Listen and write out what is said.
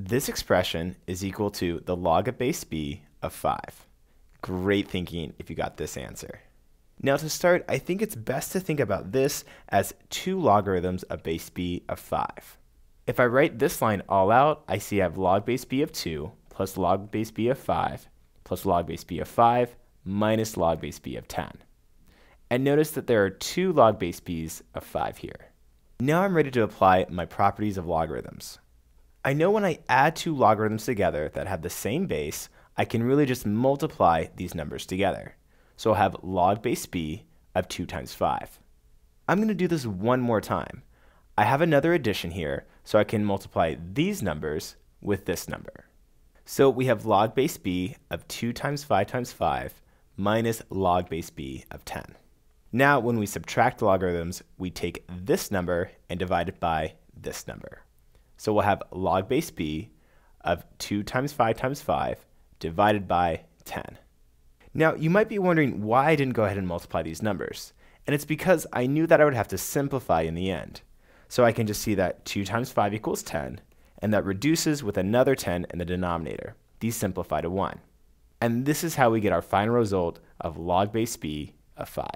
This expression is equal to the log of base b of 5. Great thinking if you got this answer. Now to start, I think it's best to think about this as two logarithms of base b of 5. If I write this line all out, I see I have log base b of 2 plus log base b of 5 plus log base b of 5 minus log base b of 10. And notice that there are two log base b's of 5 here. Now I'm ready to apply my properties of logarithms. I know when I add two logarithms together that have the same base, I can really just multiply these numbers together. So I'll have log base b of 2 times 5. I'm going to do this one more time. I have another addition here, so I can multiply these numbers with this number. So we have log base b of 2 times 5 times 5 minus log base b of 10. Now when we subtract logarithms, we take this number and divide it by this number. So we'll have log base b of 2 times 5 times 5 divided by 10. Now you might be wondering why I didn't go ahead and multiply these numbers. And it's because I knew that I would have to simplify in the end. So I can just see that 2 times 5 equals 10, and that reduces with another 10 in the denominator. These simplify to 1. And this is how we get our final result of log base b of 5.